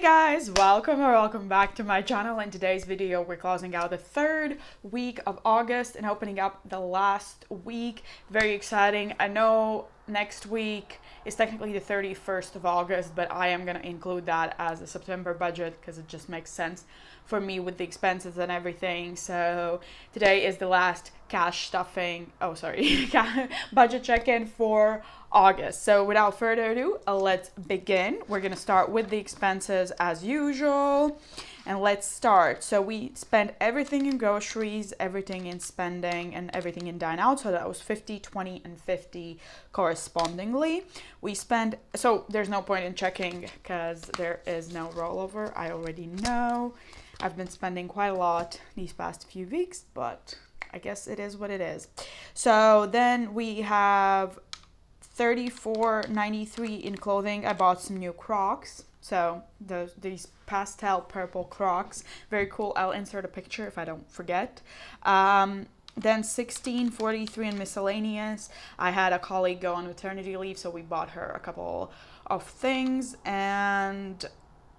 Hey guys, welcome or welcome back to my channel. In today's video, we're closing out the third week of August and opening up the last week. Very exciting. I know next week is technically the 31st of August, but I am going to include that as a September budget because it just makes sense for me with the expenses and everything. So today is the last cash stuffing, oh sorry, budget check-in for August. So without further ado, let's begin. We're going to start with the expenses as usual. And let's start. So we spent everything in groceries, everything in spending, and everything in dine out. So that was 50, 20, and 50 correspondingly. We spent, so there's no point in checking because there is no rollover. I already know. I've been spending quite a lot these past few weeks, but I guess it is what it is. So then we have 34.93 in clothing. I bought some new Crocs. So those these pastel purple Crocs, very cool. I'll insert a picture if I don't forget. Um, then 1643 and miscellaneous. I had a colleague go on maternity leave, so we bought her a couple of things and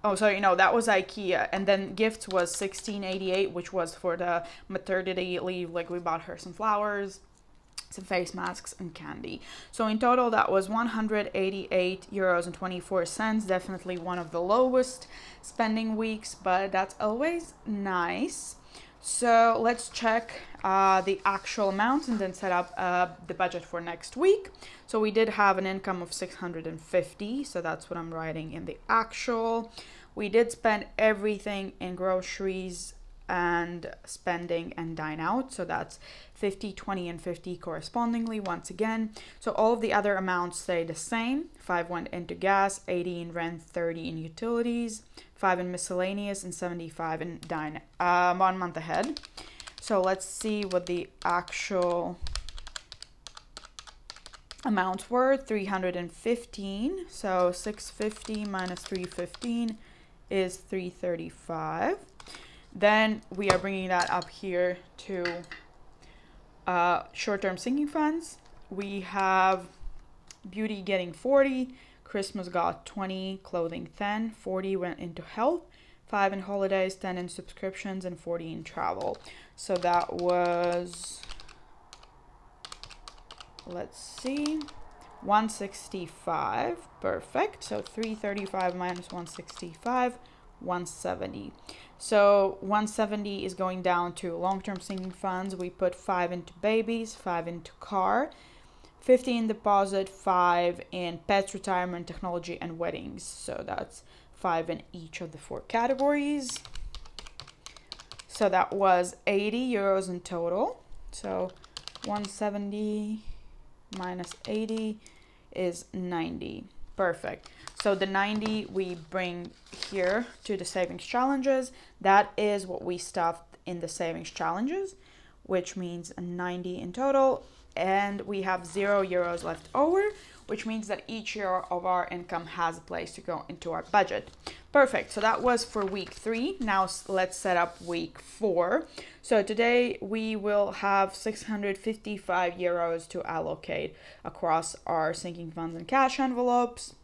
Oh, sorry, no, that was IKEA. And then gifts was 1688, which was for the maternity leave. Like we bought her some flowers, some face masks and candy. So in total that was 188 euros and 24 cents. Definitely one of the lowest spending weeks, but that's always nice. So let's check uh, the actual amount and then set up uh, the budget for next week. So we did have an income of 650, so that's what I'm writing in the actual. We did spend everything in groceries and spending and dine out. So that's 50, 20, and 50 correspondingly once again. So all of the other amounts stay the same. 5 went into gas, 80 in rent, 30 in utilities, 5 in miscellaneous, and 75 in dine um, one month ahead. So let's see what the actual amounts were 315 so 650 minus 315 is 335 then we are bringing that up here to uh, short-term sinking funds. We have beauty getting 40, Christmas got 20, clothing 10, 40 went into health, 5 in holidays, 10 in subscriptions, and 40 in travel. So that was, let's see, 165, perfect. So 335 minus 165, 170. So 170 is going down to long-term sinking funds. We put five into babies, five into car, 50 in deposit, five in pets, retirement, technology, and weddings. So that's five in each of the four categories. So that was 80 euros in total. So 170 minus 80 is 90. Perfect. So the 90 we bring here to the savings challenges. That is what we stuffed in the savings challenges, which means 90 in total. And we have zero euros left over, which means that each euro of our income has a place to go into our budget. Perfect. So that was for week three. Now let's set up week four. So today we will have 655 euros to allocate across our sinking funds and cash envelopes.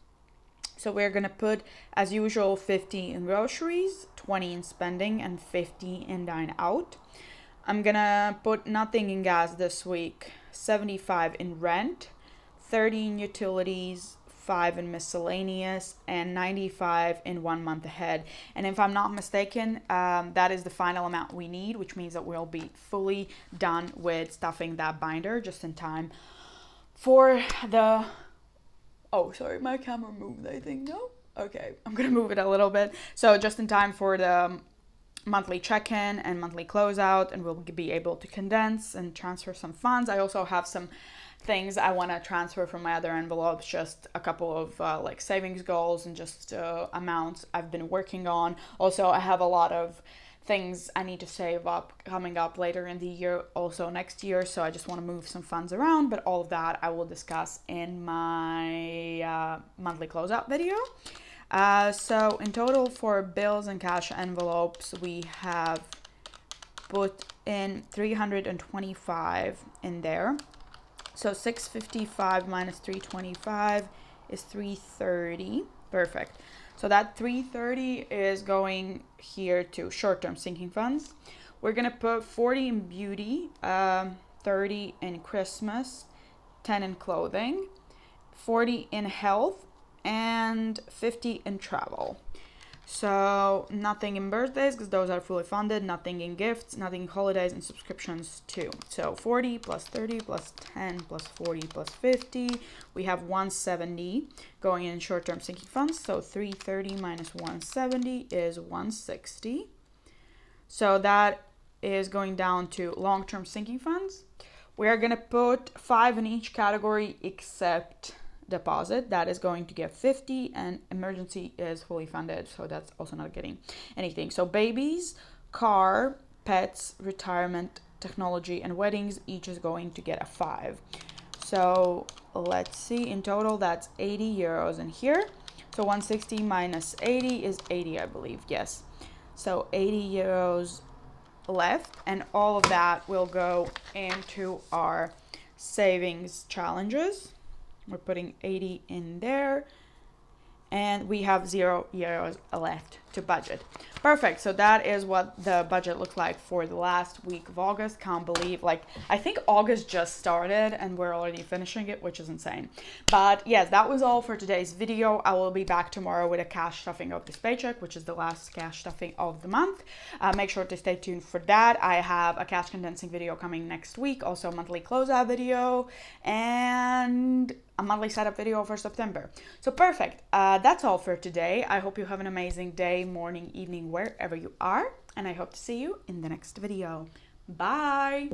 So we're gonna put, as usual, 50 in groceries, 20 in spending, and 50 in dine out. I'm gonna put nothing in gas this week, 75 in rent, 30 in utilities, 5 in miscellaneous, and 95 in one month ahead. And if I'm not mistaken, um, that is the final amount we need, which means that we'll be fully done with stuffing that binder just in time for the Oh, sorry, my camera moved, I think. No? Okay, I'm gonna move it a little bit. So just in time for the um, monthly check-in and monthly closeout and we'll be able to condense and transfer some funds. I also have some things I want to transfer from my other envelopes, just a couple of uh, like savings goals and just uh, amounts I've been working on. Also, I have a lot of things I need to save up coming up later in the year, also next year. So I just want to move some funds around, but all of that I will discuss in my uh, monthly closeout video. Uh, so in total for bills and cash envelopes, we have put in 325 in there. So 655 minus 325 is 330. Perfect. So that 330 is going here to short-term sinking funds. We're gonna put 40 in beauty, um, 30 in Christmas, 10 in clothing, 40 in health, and 50 in travel. So nothing in birthdays because those are fully funded, nothing in gifts, nothing in holidays and subscriptions too. So 40 plus 30 plus 10 plus 40 plus 50, we have 170 going in short-term sinking funds. So 330 minus 170 is 160. So that is going down to long-term sinking funds. We are going to put five in each category except deposit that is going to get 50 and emergency is fully funded so that's also not getting anything. So babies car pets retirement technology and weddings each is going to get a five. So let's see in total that's 80 euros in here. So 160 minus 80 is 80 i believe yes. So 80 euros left and all of that will go into our savings challenges we're putting 80 in there. And we have zero euros left to budget. Perfect. So that is what the budget looked like for the last week of August. Can't believe, like, I think August just started and we're already finishing it, which is insane. But yes, that was all for today's video. I will be back tomorrow with a cash stuffing of this paycheck, which is the last cash stuffing of the month. Uh, make sure to stay tuned for that. I have a cash condensing video coming next week, also a monthly closeout video, and a monthly setup video for September. So perfect. Uh, that's all for today. I hope you have an amazing day, morning, evening, wherever you are. And I hope to see you in the next video. Bye.